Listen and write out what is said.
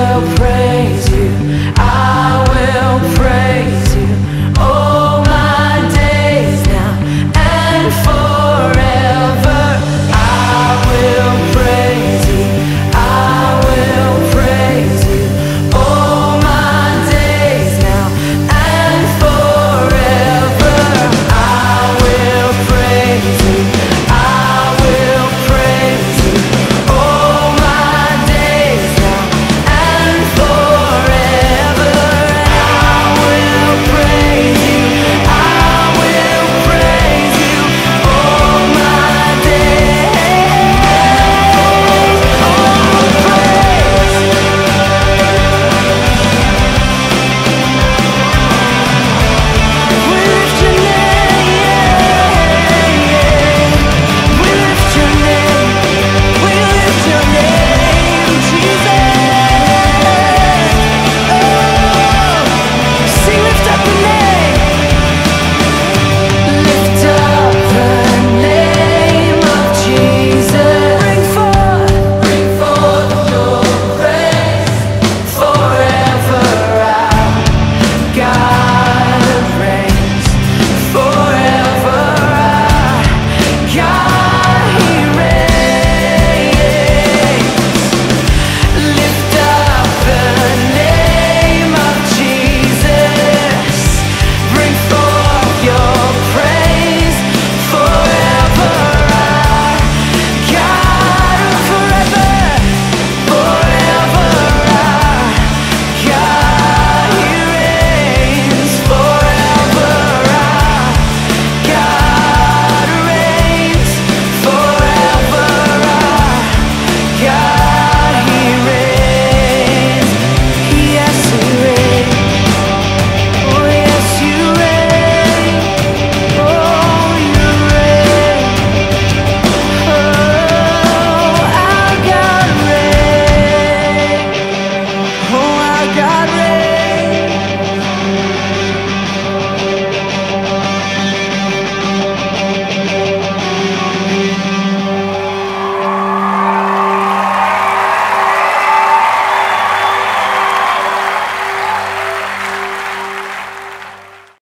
will praise